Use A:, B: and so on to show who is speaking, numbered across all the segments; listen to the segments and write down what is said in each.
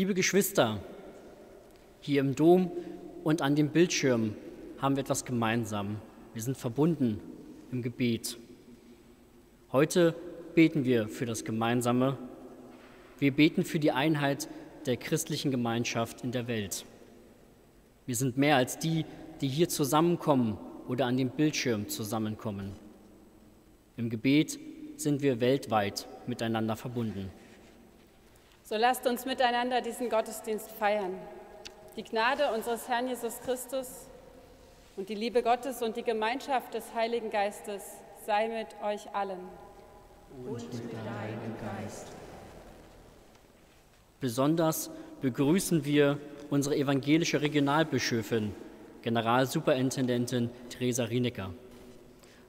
A: Liebe Geschwister, hier im Dom und an dem Bildschirm haben wir etwas gemeinsam. Wir sind verbunden im Gebet. Heute beten wir für das Gemeinsame. Wir beten für die Einheit der christlichen Gemeinschaft in der Welt. Wir sind mehr als die, die hier zusammenkommen oder an dem Bildschirm zusammenkommen. Im Gebet sind wir weltweit miteinander verbunden.
B: So lasst uns miteinander diesen Gottesdienst feiern. Die Gnade unseres Herrn Jesus Christus und die Liebe Gottes und die Gemeinschaft des Heiligen Geistes sei mit euch allen.
C: Und mit deinem Geist.
A: Besonders begrüßen wir unsere evangelische Regionalbischöfin, Generalsuperintendentin Theresa Rienecker.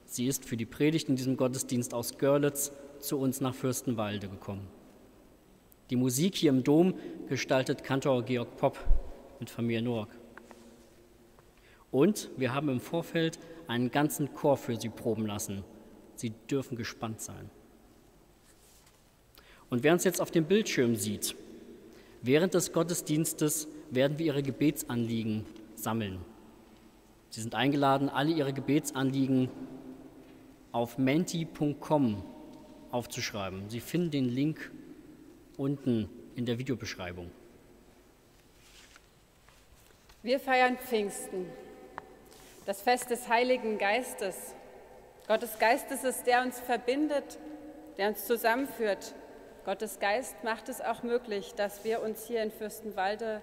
A: Sie ist für die Predigt in diesem Gottesdienst aus Görlitz zu uns nach Fürstenwalde gekommen. Die Musik hier im Dom gestaltet Kantor Georg Popp mit Familie Noack. Und wir haben im Vorfeld einen ganzen Chor für Sie proben lassen. Sie dürfen gespannt sein. Und wer uns jetzt auf dem Bildschirm sieht, während des Gottesdienstes werden wir Ihre Gebetsanliegen sammeln. Sie sind eingeladen, alle Ihre Gebetsanliegen auf menti.com aufzuschreiben. Sie finden den Link unten in der Videobeschreibung.
B: Wir feiern Pfingsten, das Fest des Heiligen Geistes. Gottes Geist ist es, der uns verbindet, der uns zusammenführt. Gottes Geist macht es auch möglich, dass wir uns hier in Fürstenwalde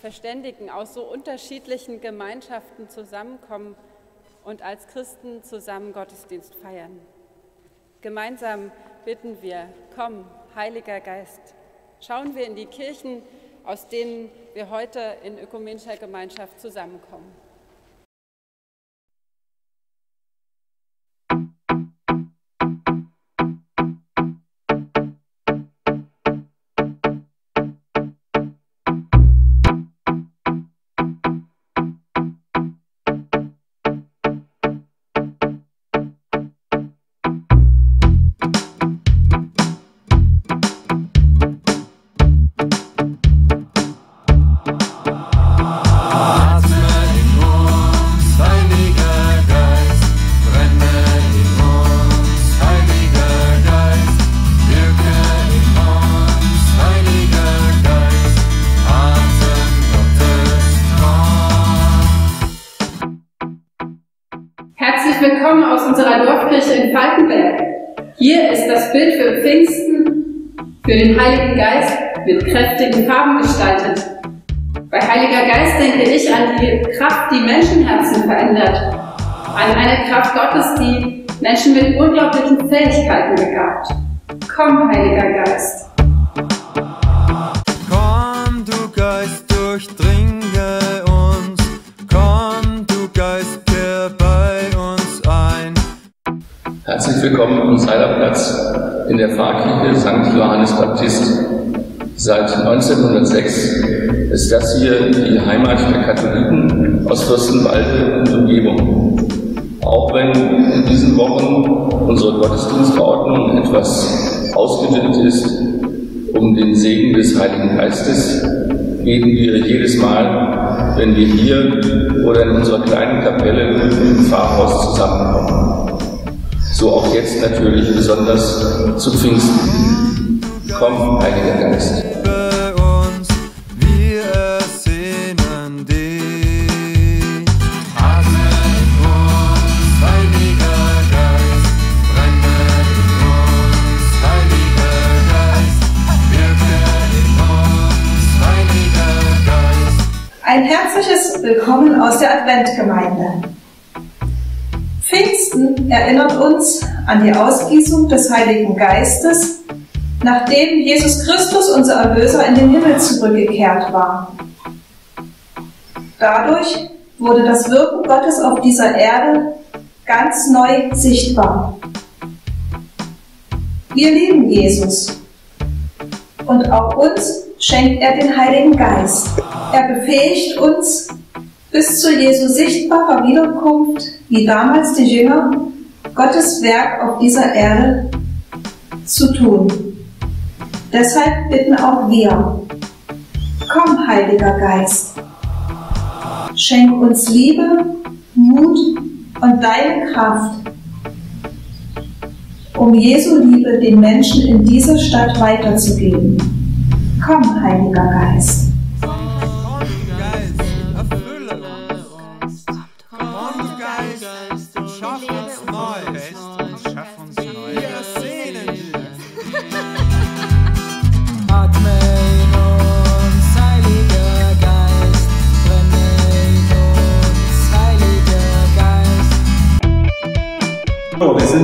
B: verständigen, aus so unterschiedlichen Gemeinschaften zusammenkommen und als Christen zusammen Gottesdienst feiern. Gemeinsam bitten wir, komm, Heiliger Geist. Schauen wir in die Kirchen, aus denen wir heute in ökumenischer Gemeinschaft zusammenkommen.
D: Für den Heiligen Geist mit kräftigen Farben gestaltet. Bei Heiliger Geist denke ich an die Kraft, die Menschenherzen verändert, an eine Kraft Gottes, die Menschen mit unglaublichen Fähigkeiten begabt. Komm, Heiliger Geist.
E: Herzlich willkommen am Seilerplatz in der Pfarrkirche St. Johannes Baptist. Seit 1906 ist das hier die Heimat der Katholiken aus Fürstenwalde und Umgebung. Auch wenn in diesen Wochen unsere Gottesdienstordnung etwas ausgedünnt ist, um den Segen des Heiligen Geistes, beten wir jedes Mal, wenn wir hier oder in unserer kleinen Kapelle im Pfarrhaus zusammenkommen. So auch jetzt natürlich besonders zu Pfingsten. Komm, Heiliger Geist.
F: Ein herzliches Willkommen aus der Adventgemeinde. Pfingsten erinnert uns an die Ausgießung des Heiligen Geistes, nachdem Jesus Christus, unser Erlöser, in den Himmel zurückgekehrt war. Dadurch wurde das Wirken Gottes auf dieser Erde ganz neu sichtbar. Wir lieben Jesus und auch uns schenkt er den Heiligen Geist. Er befähigt uns, bis zu Jesu sichtbarer Wiederkunft, wie damals die Jünger, Gottes Werk auf dieser Erde zu tun. Deshalb bitten auch wir, Komm, Heiliger Geist. Schenk uns Liebe, Mut und deine Kraft, um Jesu Liebe den Menschen in dieser Stadt weiterzugeben. Komm, Heiliger Geist.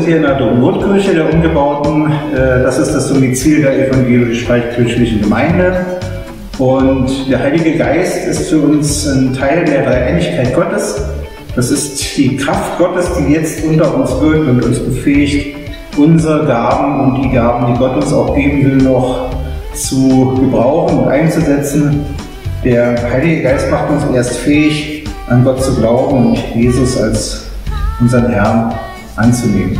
G: Sind hier in der Domnotkirche der umgebauten. Äh, Das ist das Domizil der evangelisch-freikirchlichen Gemeinde. Und der Heilige Geist ist für uns ein Teil der Dreieinigkeit Gottes. Das ist die Kraft Gottes, die jetzt unter uns wirkt und uns befähigt, unsere Gaben und die Gaben, die Gott uns auch geben will, noch zu gebrauchen und einzusetzen. Der Heilige Geist macht uns erst fähig, an Gott zu glauben und Jesus als unseren Herrn anzunehmen.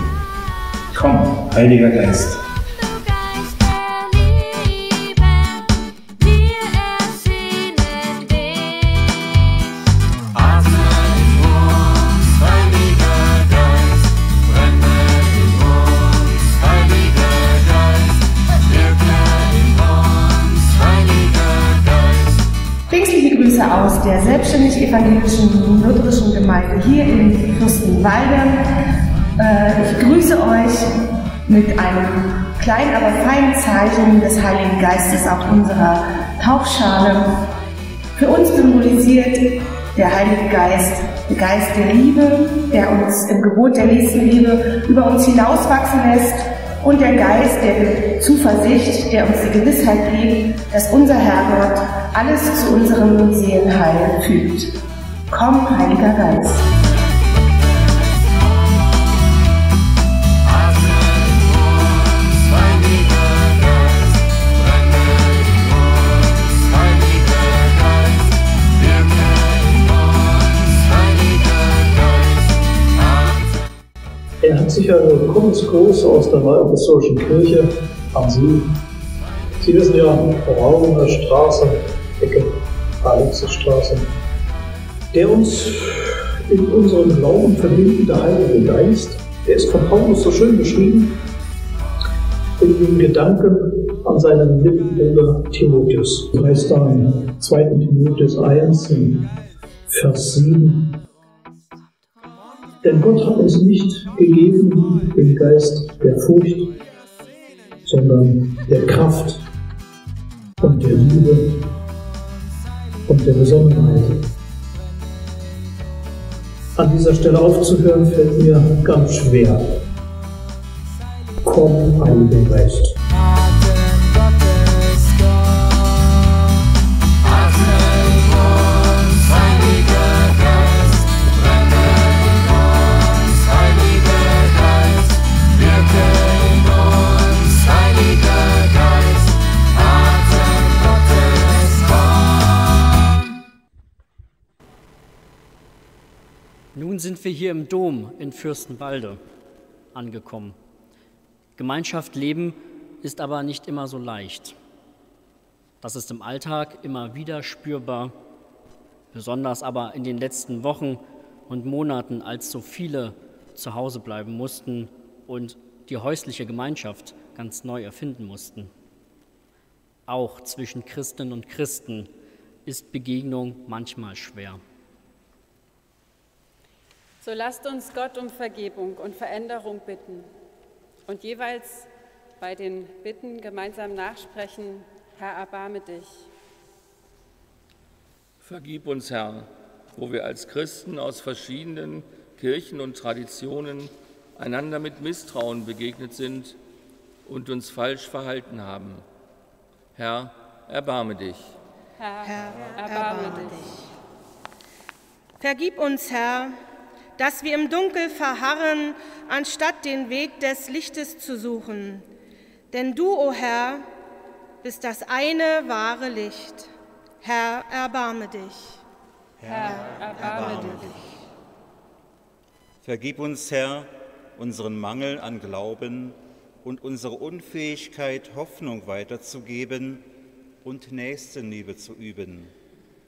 G: Komm, Heiliger Geist.
H: Aus der selbstständig evangelischen lutherischen Gemeinde hier in Fürstenwalde. Äh, Ich grüße euch mit einem kleinen, aber feinen Zeichen des Heiligen Geistes auf unserer Taufschale. Für uns symbolisiert der Heilige Geist der Geist der Liebe, der uns im Gebot der Nächstenliebe über uns hinauswachsen lässt und der Geist der Zuversicht, der uns die Gewissheit gibt, dass unser Herrgott alles zu unserem Seelenheil fügt. Komm, Heiliger Geist.
I: Er hat sich einen Willkommensgruß aus der Neuapostolischen Kirche an Sie. Sie wissen ja, Rauner Straße, Ecke Alexisstraße. Der uns in unserem Glauben verbindende Heilige Geist, der ist von Paulus so schön beschrieben in den Gedanken an seinen Mitbruder Timotheus. Das heißt da in 2. Timotheus 1, in Vers 7, denn Gott hat uns nicht gegeben den Geist der Furcht, sondern der Kraft und der Liebe und der Besonnenheit. An dieser Stelle aufzuhören fällt mir ganz schwer. Komm, Heiliger Geist.
A: Nun sind wir hier im Dom in Fürstenwalde angekommen. Gemeinschaft leben ist aber nicht immer so leicht. Das ist im Alltag immer wieder spürbar, besonders aber in den letzten Wochen und Monaten, als so viele zu Hause bleiben mussten und die häusliche Gemeinschaft ganz neu erfinden mussten. Auch zwischen Christinnen und Christen ist Begegnung manchmal schwer.
B: So lasst uns Gott um Vergebung und Veränderung bitten und jeweils bei den Bitten gemeinsam nachsprechen, Herr, erbarme dich.
E: Vergib uns, Herr, wo wir als Christen aus verschiedenen Kirchen und Traditionen einander mit Misstrauen begegnet sind und uns falsch verhalten haben. Herr, erbarme dich.
B: Herr,
H: Herr,
B: erbarme
H: erbarme
B: dich.
J: Vergib uns, Herr, dass wir im Dunkel verharren, anstatt den Weg des Lichtes zu suchen. Denn du, o Herr, bist das eine wahre Licht. Herr, erbarme dich.
B: Herr, erbarme dich.
K: Vergib uns, Herr, unseren Mangel an Glauben und unsere Unfähigkeit, Hoffnung weiterzugeben,
G: und Nächstenliebe zu üben.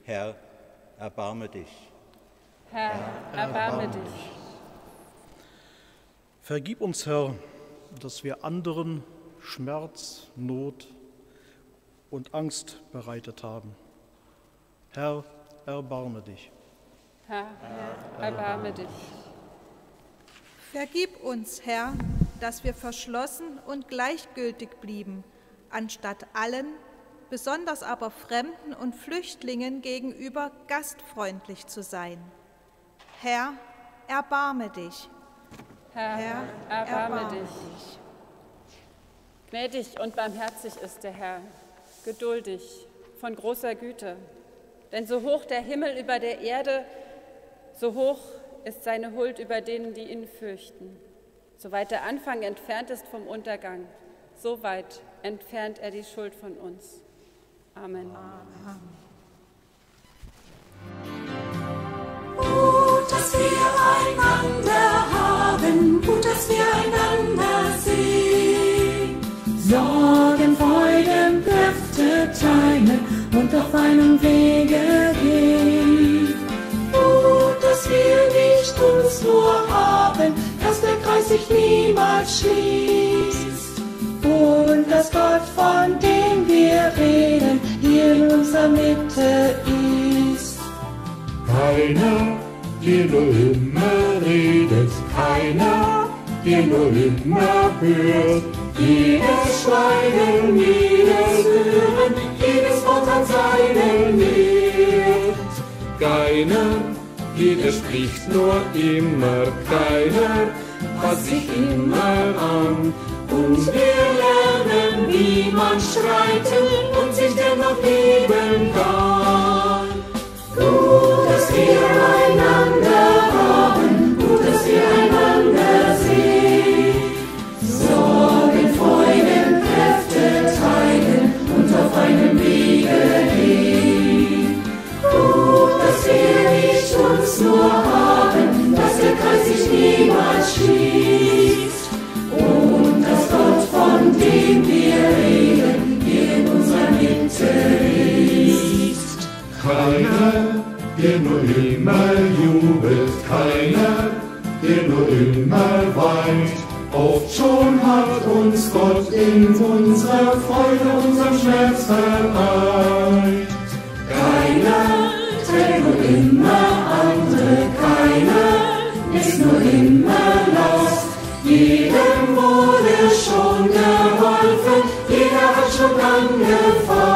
G: Herr, erbarme dich.
B: Herr, erbarme dich.
L: Vergib uns, Herr, dass wir anderen Schmerz, Not und Angst bereitet haben. Herr, erbarme dich.
B: Herr, erbarme dich.
M: Vergib uns, Herr, dass wir verschlossen und gleichgültig blieben, anstatt allen, besonders aber Fremden und Flüchtlingen gegenüber gastfreundlich zu sein. Herr, erbarme dich.
B: Herr,
M: Herr,
B: erbarme
M: erbarme
B: dich. Gnädig und barmherzig ist der Herr, geduldig, von großer Güte. Denn so hoch der Himmel über der Erde, so hoch ist seine Huld über denen, die ihn fürchten. So weit der Anfang entfernt ist vom Untergang, so weit entfernt er die Schuld von uns. Amen.
N: Gut, dass und auf einem Wege gehen. Gut, dass wir nicht uns nur haben, dass der Kreis sich niemals schließt. Und dass Gott, von dem wir reden, hier in unserer Mitte ist.
O: Keiner, der nur immer redet, keiner, der nur immer hört. Jedes Schweigen, jedes Hören, Seinen Wert. Keiner, jeder spricht nur immer, keiner passt sich immer an. Und wir lernen, wie man streiten und sich dennoch lieben kann. Gut, dass wir einander haben, gut, dass wir einander nur haben, dass der Kreis sich niemals schließt. Und dass Gott, von dem wir reden, in unserer Mitte ist. Keiner, der nur immer jubelt, keiner, der nur immer weint. Oft schon hat uns Gott in unserer Freude, unserem Schmerz vereint. Nur immer lost. Jedem wurde schon geholfen, jeder hat schon angefasst.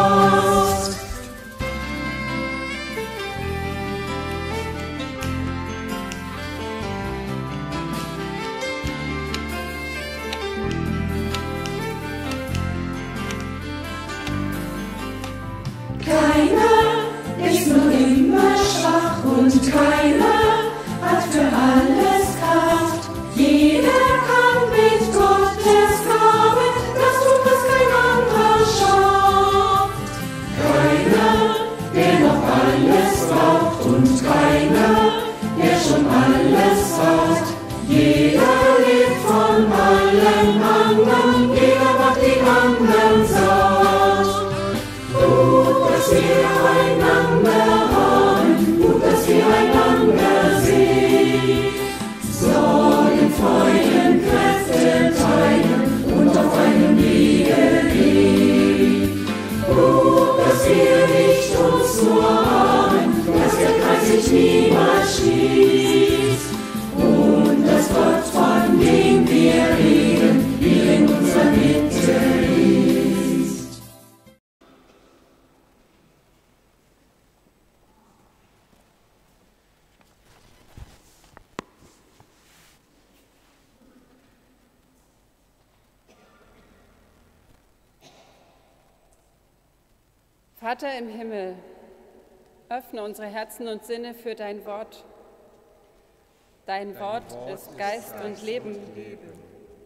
B: Herzen und Sinne für dein Wort. Dein Wort ist Geist und Leben.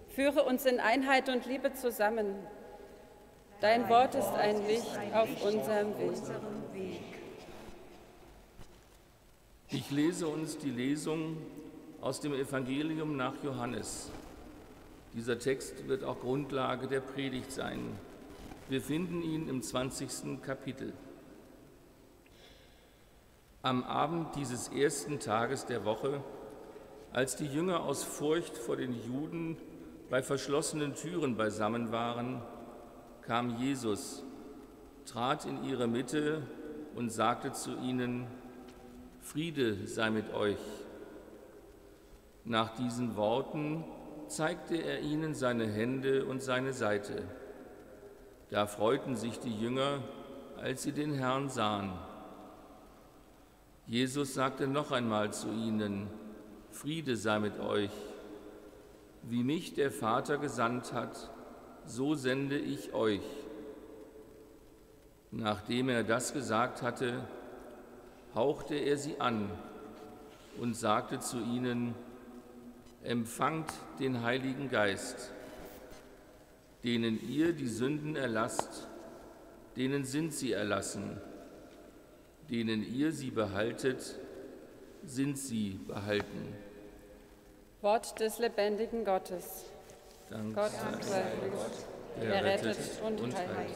B: Führe uns in Einheit und Liebe zusammen. Dein Wort ist ein Licht auf unserem Weg.
E: Ich lese uns die Lesung aus dem Evangelium nach Johannes. Dieser Text wird auch Grundlage der Predigt sein.
O: Wir finden ihn im 20. Kapitel. Am Abend dieses ersten Tages der Woche, als die Jünger aus Furcht vor den Juden bei verschlossenen Türen beisammen waren, kam Jesus, trat in ihre Mitte und sagte zu ihnen, Friede sei mit euch. Nach diesen Worten zeigte er ihnen seine Hände und seine Seite. Da freuten sich die Jünger, als sie den Herrn sahen. Jesus sagte noch einmal zu ihnen, Friede sei mit euch. Wie mich der Vater gesandt hat, so sende ich euch. Nachdem er das gesagt hatte, hauchte er sie an und sagte zu ihnen, Empfangt den Heiligen Geist, denen ihr die Sünden erlasst, denen sind sie erlassen, denen ihr sie behaltet, sind sie behalten.
B: Wort des lebendigen Gottes.
O: Dank
B: Gott
O: sei
B: sei
O: Gott,
B: der
O: der
B: rettet
O: rettet
B: und
O: und
B: heilt.
O: heilt.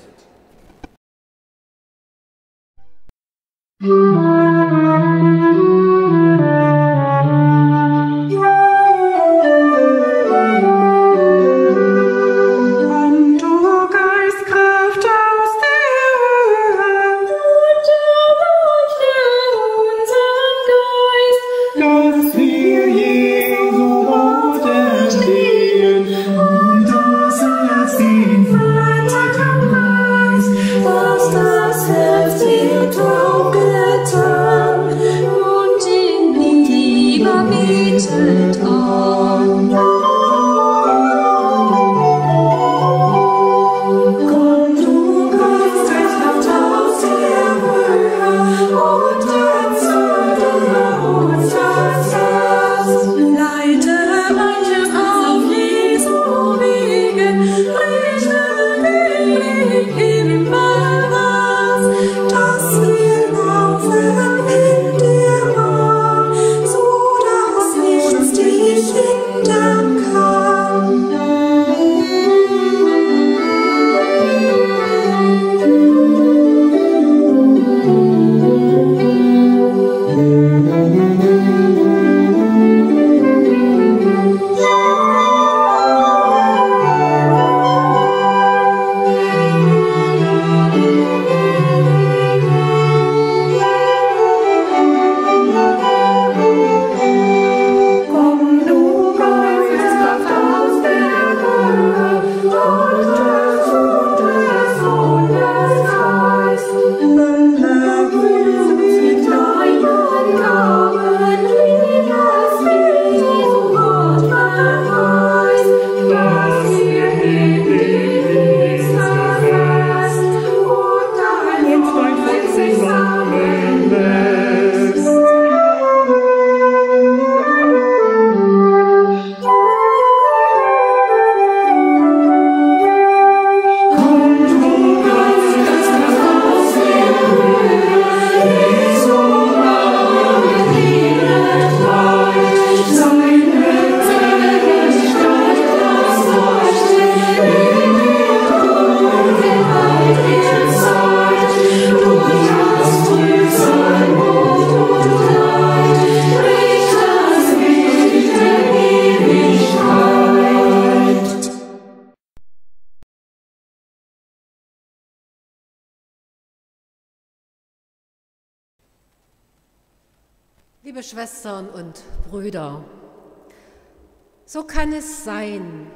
P: Kann es sein.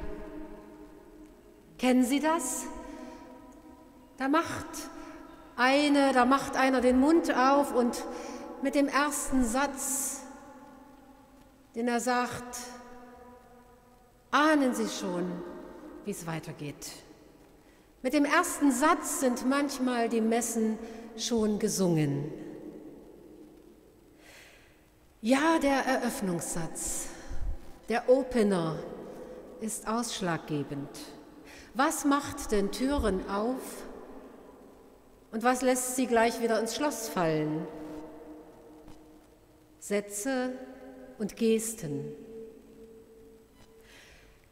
P: Kennen Sie das? Da macht eine, da macht einer den Mund auf und mit dem ersten Satz, den er sagt, ahnen Sie schon, wie es weitergeht. Mit dem ersten Satz sind manchmal die Messen schon gesungen. Ja, der Eröffnungssatz, der Opener ist ausschlaggebend. Was macht denn Türen auf und was lässt sie gleich wieder ins Schloss fallen? Sätze und Gesten.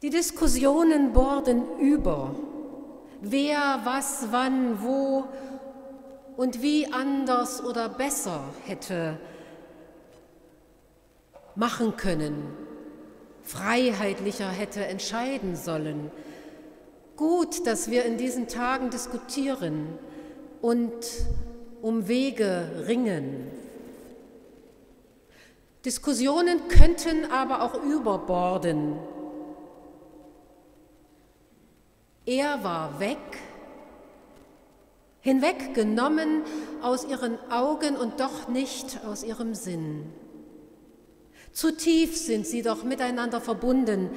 P: Die Diskussionen borden über. wer, was, wann, wo und wie anders oder besser hätte machen können, freiheitlicher hätte entscheiden sollen. Gut, dass wir in diesen Tagen diskutieren und um Wege ringen. Diskussionen könnten aber auch überborden. Er war weg, hinweggenommen aus ihren Augen und doch nicht aus ihrem Sinn. Zu tief sind sie doch miteinander verbunden,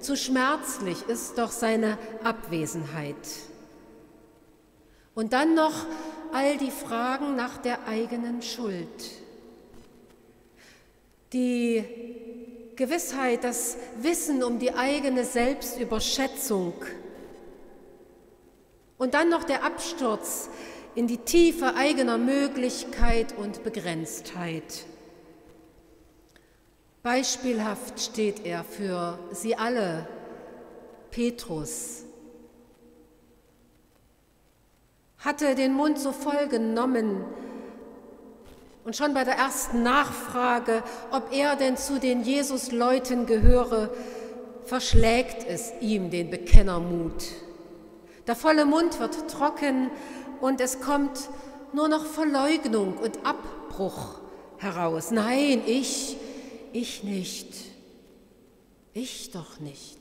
P: zu schmerzlich ist doch seine Abwesenheit. Und dann noch all die Fragen nach der eigenen Schuld. Die Gewissheit, das Wissen um die eigene Selbstüberschätzung. Und dann noch der Absturz in die Tiefe eigener Möglichkeit und Begrenztheit. Beispielhaft steht er für sie alle, Petrus. Hatte den Mund so voll genommen und schon bei der ersten Nachfrage, ob er denn zu den Jesus-Leuten gehöre, verschlägt es ihm den Bekennermut. Der volle Mund wird trocken und es kommt nur noch Verleugnung und Abbruch heraus. Nein, ich, ich nicht. Ich doch nicht.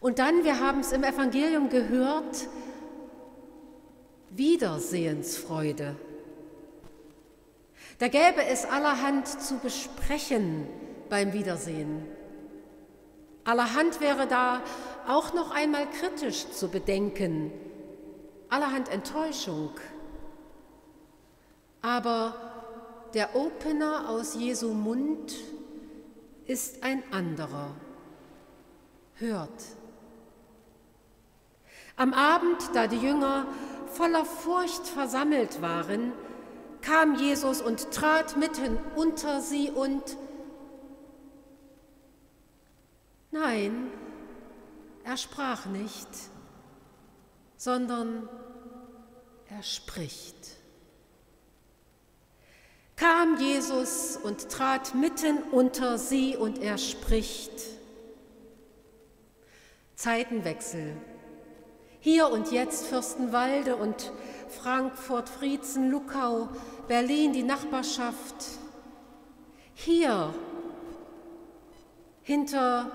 P: Und dann, wir haben es im Evangelium gehört, Wiedersehensfreude. Da gäbe es allerhand zu besprechen beim Wiedersehen. Allerhand wäre da auch noch einmal kritisch zu bedenken, allerhand Enttäuschung. Aber der Opener aus Jesu Mund ist ein anderer. Hört. Am Abend, da die Jünger voller Furcht versammelt waren, kam Jesus und trat mitten unter sie und nein, er sprach nicht, sondern er spricht. Kam Jesus und trat mitten unter sie und er spricht. Zeitenwechsel. Hier und jetzt Fürstenwalde und Frankfurt, Friezen, Luckau, Berlin, die Nachbarschaft. Hier, hinter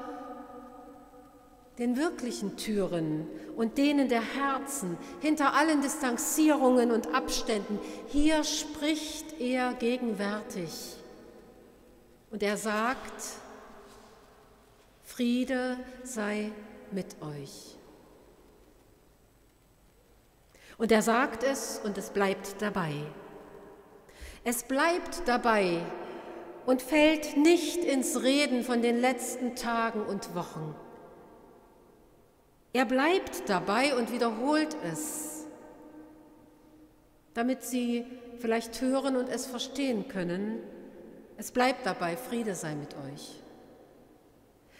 P: den wirklichen Türen und denen der Herzen, hinter allen Distanzierungen und Abständen, hier spricht er gegenwärtig. Und er sagt, Friede sei mit euch. Und er sagt es und es bleibt dabei. Es bleibt dabei und fällt nicht ins Reden von den letzten Tagen und Wochen. Er bleibt dabei und wiederholt es, damit Sie vielleicht hören und es verstehen können. Es bleibt dabei, Friede sei mit euch.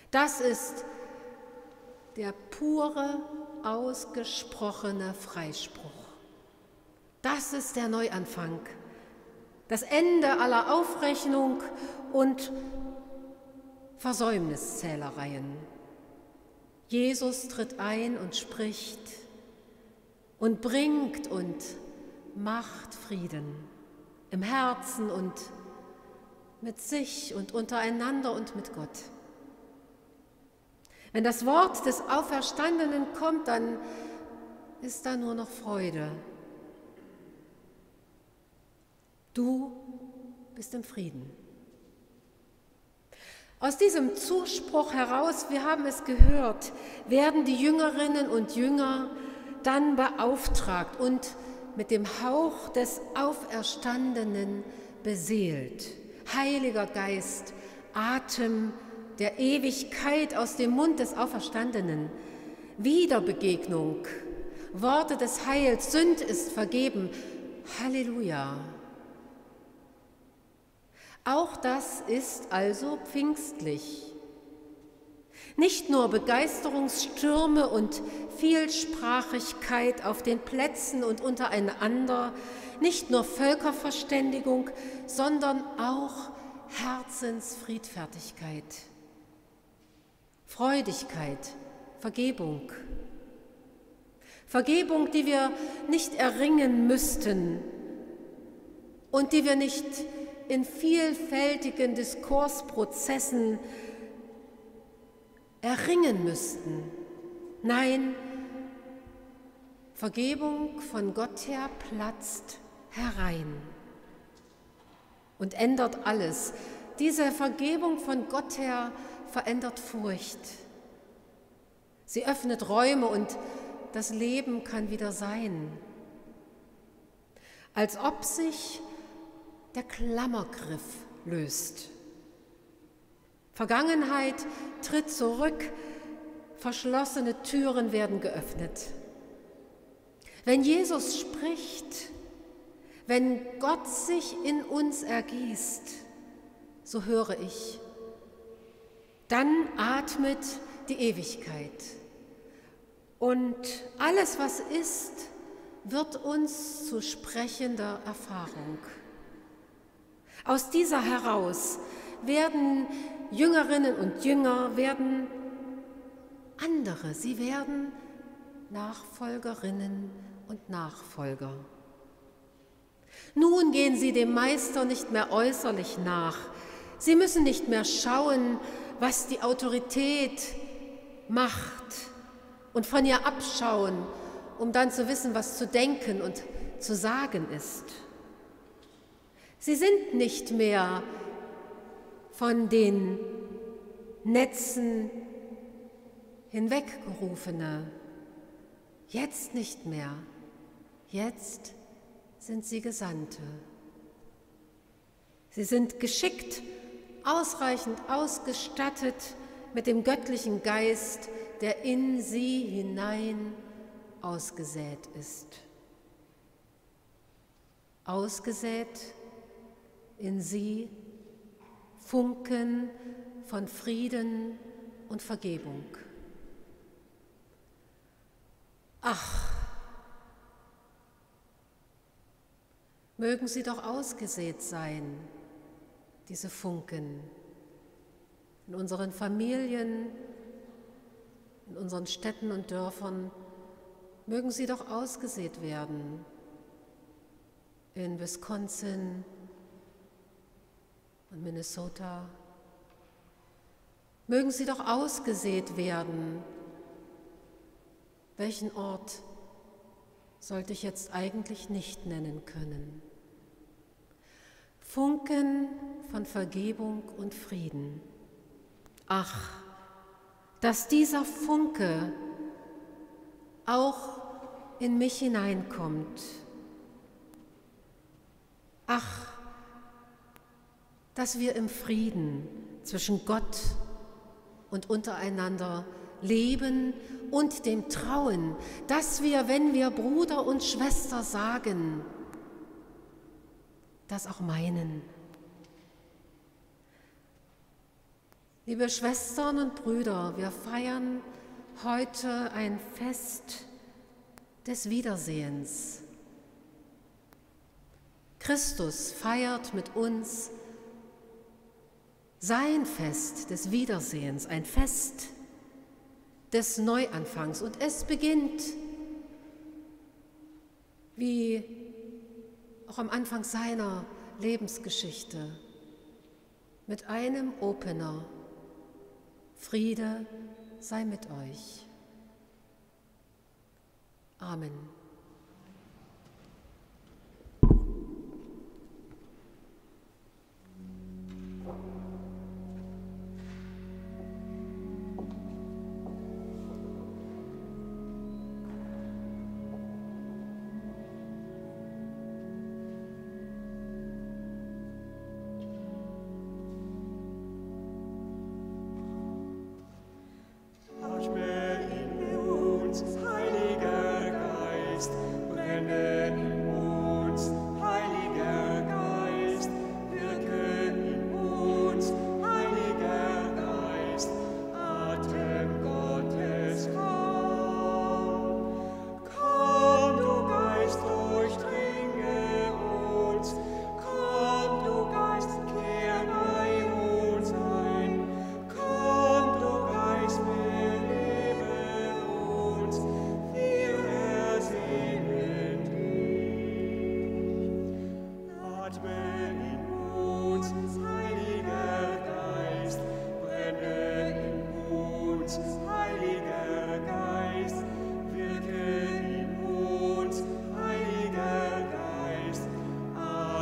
P: Das ist der pure ausgesprochene Freispruch. Das ist der Neuanfang, das Ende aller Aufrechnung und Versäumniszählereien. Jesus tritt ein und spricht und bringt und macht Frieden im Herzen und mit sich und untereinander und mit Gott. Wenn das Wort des Auferstandenen kommt, dann ist da nur noch Freude. Du bist im Frieden. Aus diesem Zuspruch heraus, wir haben es gehört, werden die Jüngerinnen und Jünger dann beauftragt und mit dem Hauch des Auferstandenen beseelt. Heiliger Geist, Atem der Ewigkeit aus dem Mund des Auferstandenen, Wiederbegegnung, Worte des Heils, Sünd ist vergeben. Halleluja. Auch das ist also pfingstlich. Nicht nur Begeisterungsstürme und Vielsprachigkeit auf den Plätzen und untereinander, nicht nur Völkerverständigung, sondern auch Herzensfriedfertigkeit, Freudigkeit, Vergebung. Vergebung, die wir nicht erringen müssten und die wir nicht in vielfältigen Diskursprozessen erringen müssten. Nein, Vergebung von Gott her platzt herein und ändert alles. Diese Vergebung von Gott her verändert Furcht. Sie öffnet Räume und das Leben kann wieder sein. Als ob sich der Klammergriff löst. Vergangenheit tritt zurück, verschlossene Türen werden geöffnet. Wenn Jesus spricht, wenn Gott sich in uns ergießt, so höre ich, dann atmet die Ewigkeit. Und alles, was ist, wird uns zu sprechender Erfahrung. Aus dieser heraus werden Jüngerinnen und Jünger, werden andere, sie werden Nachfolgerinnen und Nachfolger. Nun gehen sie dem Meister nicht mehr äußerlich nach. Sie müssen nicht mehr schauen, was die Autorität macht und von ihr abschauen, um dann zu wissen, was zu denken und zu sagen ist. Sie sind nicht mehr von den Netzen hinweggerufene. Jetzt nicht mehr. Jetzt sind sie Gesandte. Sie sind geschickt, ausreichend ausgestattet mit dem göttlichen Geist, der in sie hinein ausgesät ist. Ausgesät in sie Funken von Frieden und Vergebung. Ach, mögen sie doch ausgesät sein, diese Funken, in unseren Familien, in unseren Städten und Dörfern, mögen sie doch ausgesät werden, in Wisconsin und Minnesota. Mögen sie doch ausgesät werden. Welchen Ort sollte ich jetzt eigentlich nicht nennen können? Funken von Vergebung und Frieden. Ach, dass dieser Funke auch in mich hineinkommt. Ach, dass wir im Frieden zwischen Gott und untereinander leben und dem Trauen, dass wir, wenn wir Bruder und Schwester sagen, das auch meinen. Liebe Schwestern und Brüder, wir feiern heute ein Fest des Wiedersehens. Christus feiert mit uns sein Fest des Wiedersehens, ein Fest des Neuanfangs. Und es beginnt, wie auch am Anfang seiner Lebensgeschichte, mit einem Opener. Friede sei mit euch. Amen.
Q: Atme in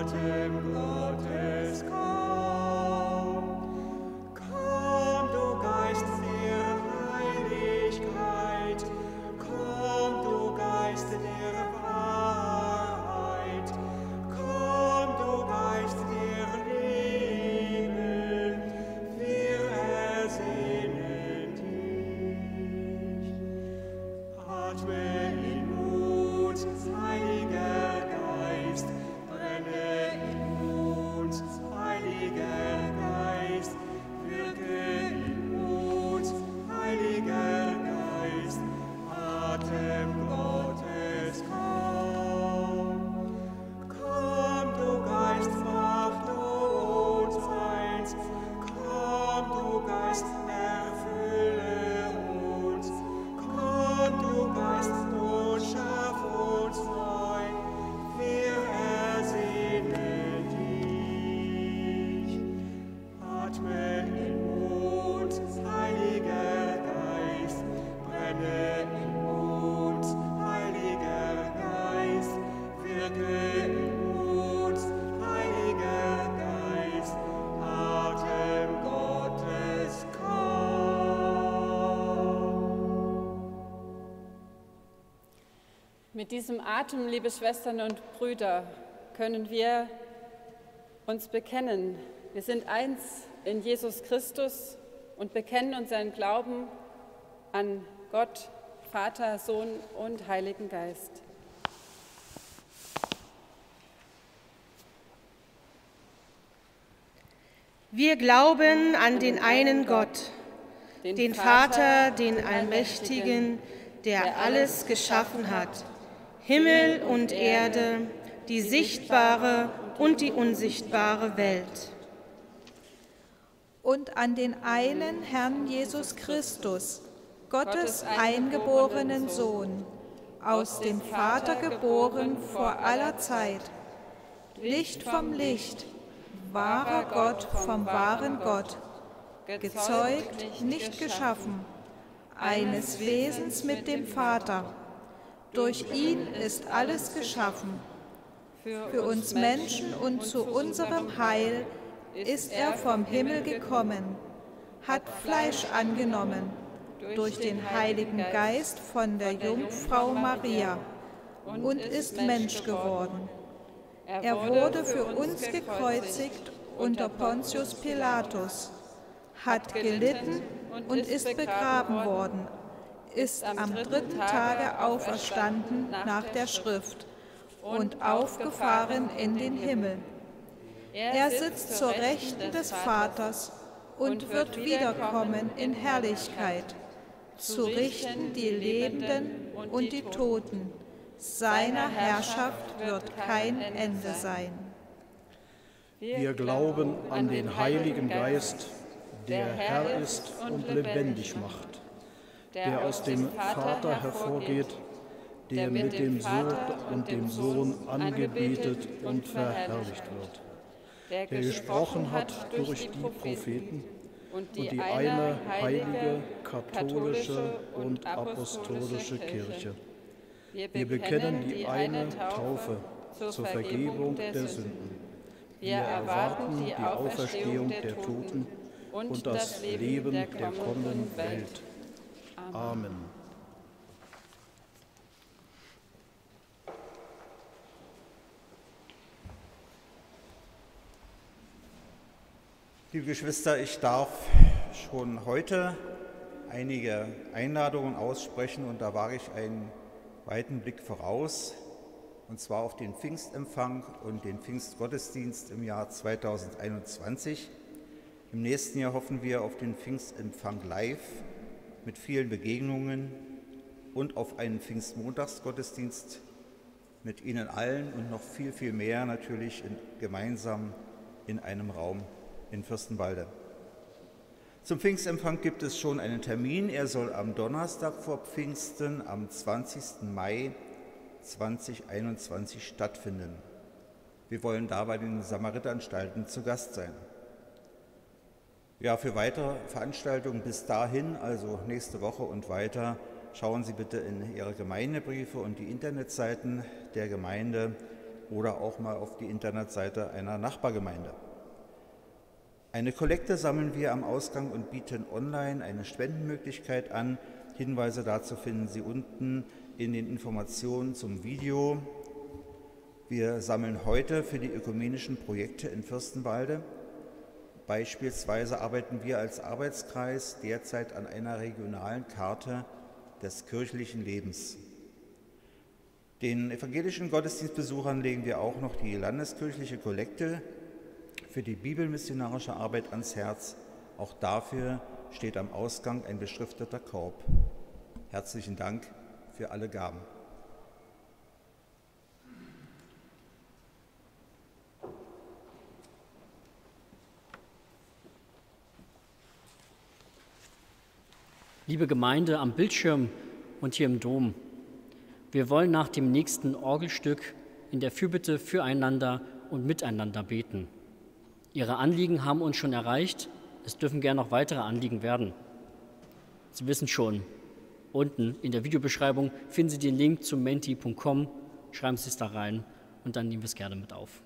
R: latem, te
B: Mit diesem Atem, liebe Schwestern und Brüder, können wir uns bekennen. Wir sind eins in Jesus Christus und bekennen unseren Glauben an Gott, Vater, Sohn und Heiligen Geist.
J: Wir glauben an den einen Gott, den Vater, den Allmächtigen, der alles geschaffen hat, Himmel und Erde, die sichtbare und die unsichtbare Welt.
M: und an den einen Herrn Jesus Christus, Gottes eingeborenen Sohn, aus dem Vater geboren vor aller Zeit, Licht vom Licht, wahrer Gott vom wahren Gott, gezeugt, nicht geschaffen, eines Wesens mit dem Vater. Durch ihn ist alles geschaffen. Für uns Menschen und zu unserem Heil ist er vom Himmel gekommen, hat Fleisch angenommen, durch den Heiligen Geist von der Jungfrau Maria und ist Mensch geworden. Er wurde für uns gekreuzigt unter Pontius Pilatus, hat gelitten und ist begraben worden, ist am dritten Tage auferstanden nach der Schrift und aufgefahren in den Himmel. Er sitzt zur Rechten des Vaters und wird wiederkommen in Herrlichkeit, zu richten die Lebenden und die Toten. Seiner Herrschaft wird kein Ende sein.
L: Wir glauben an den Heiligen Geist, der Herr ist und lebendig macht, der aus dem Vater hervorgeht, der mit dem Sohn und dem Sohn angebetet und verherrlicht wird, der gesprochen hat durch die Propheten und die eine heilige, katholische und apostolische Kirche. Wir bekennen die eine Taufe zur Vergebung der Sünden. Wir erwarten die Auferstehung der Toten und das Leben der kommenden Welt. Amen.
G: Liebe Geschwister, ich darf schon heute einige Einladungen aussprechen und da wage ich einen weiten Blick voraus, und zwar auf den Pfingstempfang und den Pfingstgottesdienst im Jahr 2021. Im nächsten Jahr hoffen wir auf den Pfingstempfang live mit vielen Begegnungen und auf einen Pfingstmontagsgottesdienst mit Ihnen allen und noch viel, viel mehr natürlich in, gemeinsam in einem Raum in Fürstenwalde. Zum Pfingstempfang gibt es schon einen Termin. Er soll am Donnerstag vor Pfingsten, am 20. Mai 2021 stattfinden. Wir wollen da bei den Samaritanstalten zu Gast sein. Ja, für weitere Veranstaltungen bis dahin, also nächste Woche und weiter, schauen Sie bitte in Ihre Gemeindebriefe und die Internetseiten der Gemeinde oder auch mal auf die Internetseite einer Nachbargemeinde. Eine Kollekte sammeln wir am Ausgang und bieten online eine Spendenmöglichkeit an. Hinweise dazu finden Sie unten in den Informationen zum Video. Wir sammeln heute für die ökumenischen Projekte in Fürstenwalde. Beispielsweise arbeiten wir als Arbeitskreis derzeit an einer regionalen Karte des kirchlichen Lebens. Den evangelischen Gottesdienstbesuchern legen wir auch noch die landeskirchliche Kollekte für die bibelmissionarische Arbeit ans Herz. Auch dafür steht am Ausgang ein beschrifteter Korb. Herzlichen Dank für alle Gaben.
A: Liebe Gemeinde am Bildschirm und hier im Dom, wir wollen nach dem nächsten Orgelstück in der Fürbitte füreinander und miteinander beten. Ihre Anliegen haben uns schon erreicht, es dürfen gern noch weitere Anliegen werden. Sie wissen schon, unten in der Videobeschreibung finden Sie den Link zu menti.com, schreiben Sie es da rein und dann nehmen wir es gerne mit auf.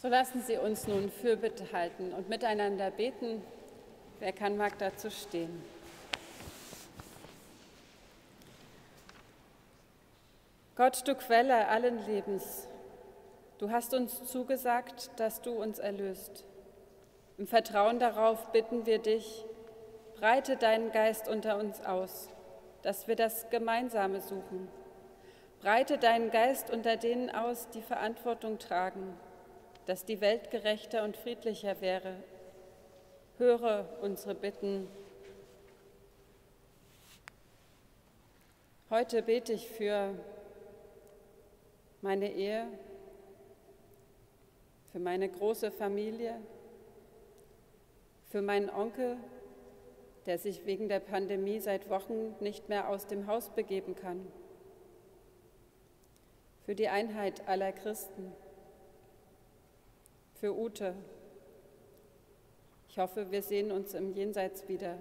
B: So lassen Sie uns nun Fürbitte halten und miteinander beten. Wer kann, mag dazu stehen. Gott, du Quelle allen Lebens, du hast uns zugesagt, dass du uns erlöst. Im Vertrauen darauf bitten wir dich, breite deinen Geist unter uns aus, dass wir das Gemeinsame suchen. Breite deinen Geist unter denen aus, die Verantwortung tragen dass die Welt gerechter und friedlicher wäre. Höre unsere Bitten. Heute bete ich für meine Ehe, für meine große Familie, für meinen Onkel, der sich wegen der Pandemie seit Wochen nicht mehr aus dem Haus begeben kann, für die Einheit aller Christen für Ute. Ich hoffe, wir sehen uns im Jenseits wieder.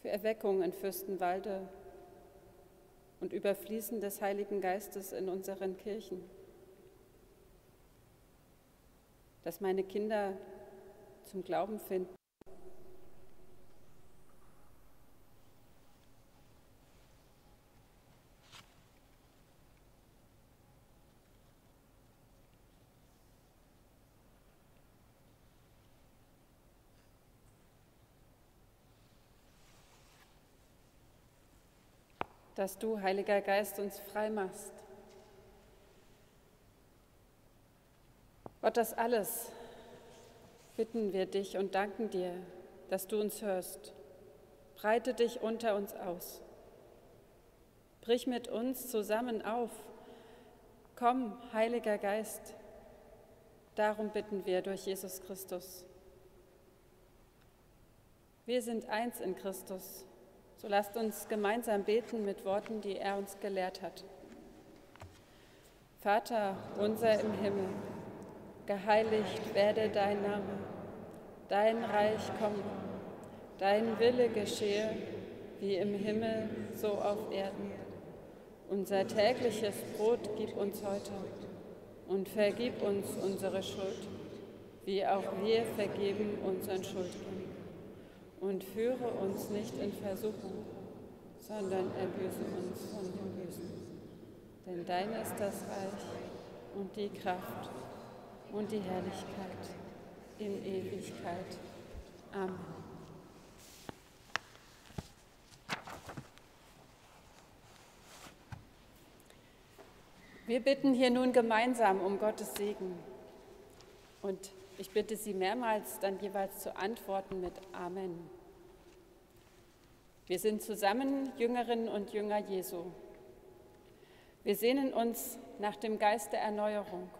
B: Für Erweckung in Fürstenwalde und Überfließen des Heiligen Geistes in unseren Kirchen. Dass meine Kinder zum Glauben finden. Dass du, Heiliger Geist, uns frei machst. Gott, das alles bitten wir dich und danken dir, dass du uns hörst. Breite dich unter uns aus. Brich mit uns zusammen auf. Komm, Heiliger Geist. Darum bitten wir durch Jesus Christus. Wir sind eins in Christus. So lasst uns gemeinsam beten mit Worten, die er uns gelehrt hat. Vater unser im Himmel, geheiligt werde dein Name, dein Reich komme, dein Wille geschehe, wie im Himmel, so auf Erden. Unser tägliches Brot gib uns heute und vergib uns unsere Schuld, wie auch wir vergeben unseren Schuldgern. Und führe uns nicht in Versuchung, sondern erlöse uns von dem Bösen. Denn dein ist das Reich und die Kraft und die Herrlichkeit in Ewigkeit. Amen. Wir bitten hier nun gemeinsam um Gottes Segen. Und ich bitte Sie mehrmals dann jeweils zu antworten mit Amen. Wir sind zusammen Jüngerinnen und Jünger Jesu. Wir sehnen uns nach dem Geist der Erneuerung.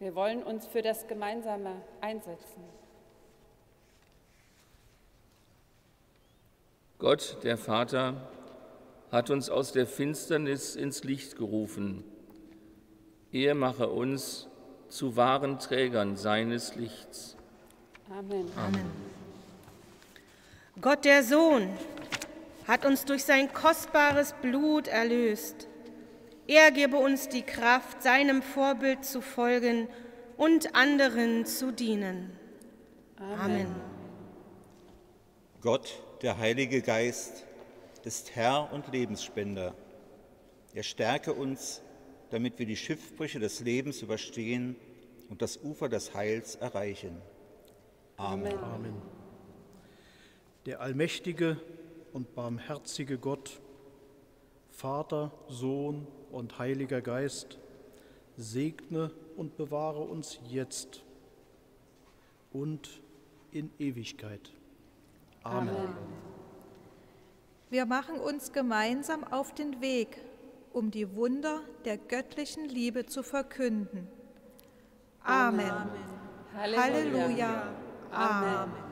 B: Wir wollen uns für das Gemeinsame einsetzen.
O: Gott, der Vater, hat uns aus der Finsternis ins Licht gerufen. Er mache uns zu wahren Trägern seines Lichts.
B: Amen.
J: Amen. Gott der Sohn hat uns durch sein kostbares Blut erlöst. Er gebe uns die Kraft, seinem Vorbild zu folgen und anderen zu dienen. Amen. Amen.
G: Gott, der Heilige Geist, ist Herr und Lebensspender. Er stärke uns, damit wir die Schiffbrüche des Lebens überstehen und das Ufer des Heils erreichen. Amen.
L: Amen. Der allmächtige und barmherzige Gott, Vater, Sohn und Heiliger Geist, segne und bewahre uns jetzt und in Ewigkeit. Amen. Amen.
M: Wir machen uns gemeinsam auf den Weg, um die Wunder der göttlichen Liebe zu verkünden. Amen. Amen. Halleluja. Halleluja. Amen. Amen.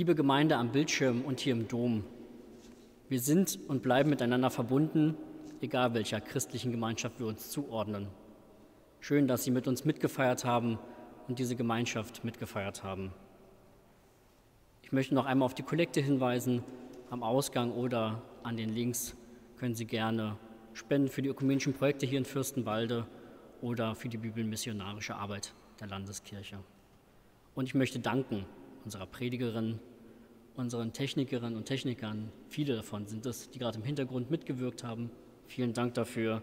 D: Liebe Gemeinde am Bildschirm und hier im Dom, wir sind und bleiben miteinander verbunden, egal welcher christlichen Gemeinschaft wir uns zuordnen. Schön, dass Sie mit uns mitgefeiert haben und diese Gemeinschaft mitgefeiert haben. Ich möchte noch einmal auf die Kollekte hinweisen. Am Ausgang oder an den Links können Sie gerne spenden für die ökumenischen Projekte hier in Fürstenwalde oder für die bibelmissionarische Arbeit der Landeskirche. Und ich möchte danken unserer Predigerin, unseren Technikerinnen und Technikern. Viele davon sind es, die gerade im Hintergrund mitgewirkt haben. Vielen Dank dafür.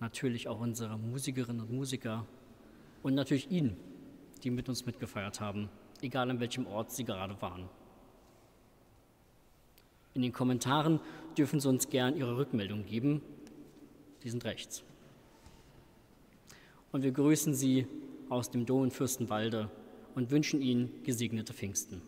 D: Natürlich auch unsere Musikerinnen und Musiker und natürlich Ihnen, die mit uns mitgefeiert haben, egal an welchem Ort Sie gerade waren. In den Kommentaren dürfen Sie uns gern Ihre Rückmeldung geben. Die sind rechts. Und wir grüßen Sie aus dem Dom in Fürstenwalde und wünschen Ihnen gesegnete Pfingsten.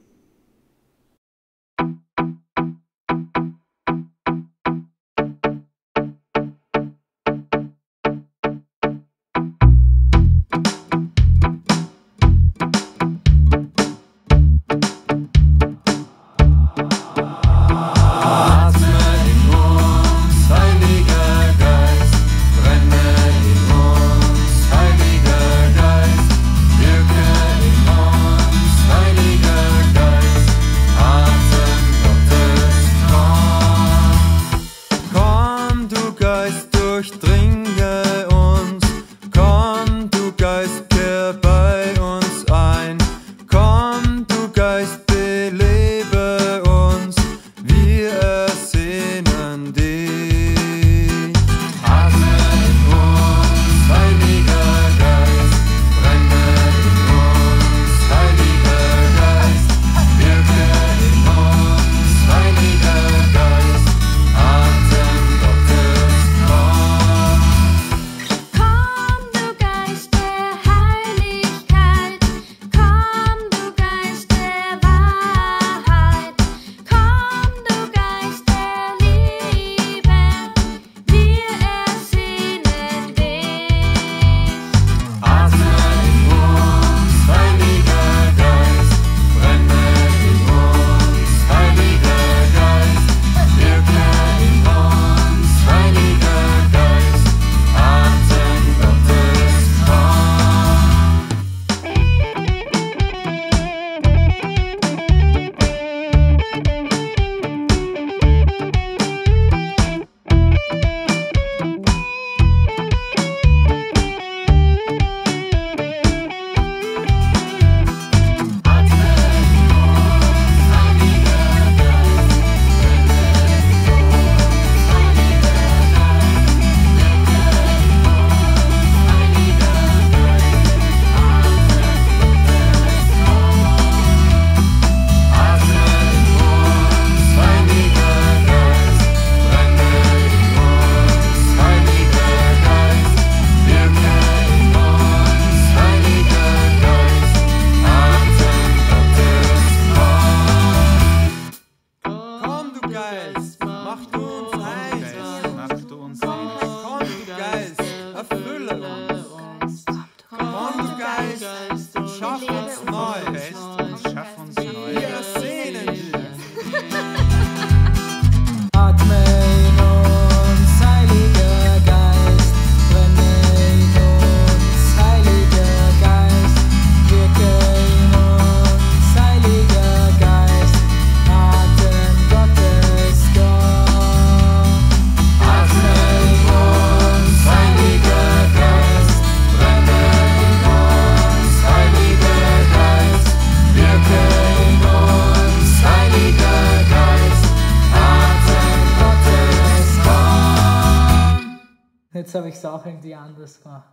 S: Schaff uns neu.
T: Jetzt habe ich es auch irgendwie anders gemacht.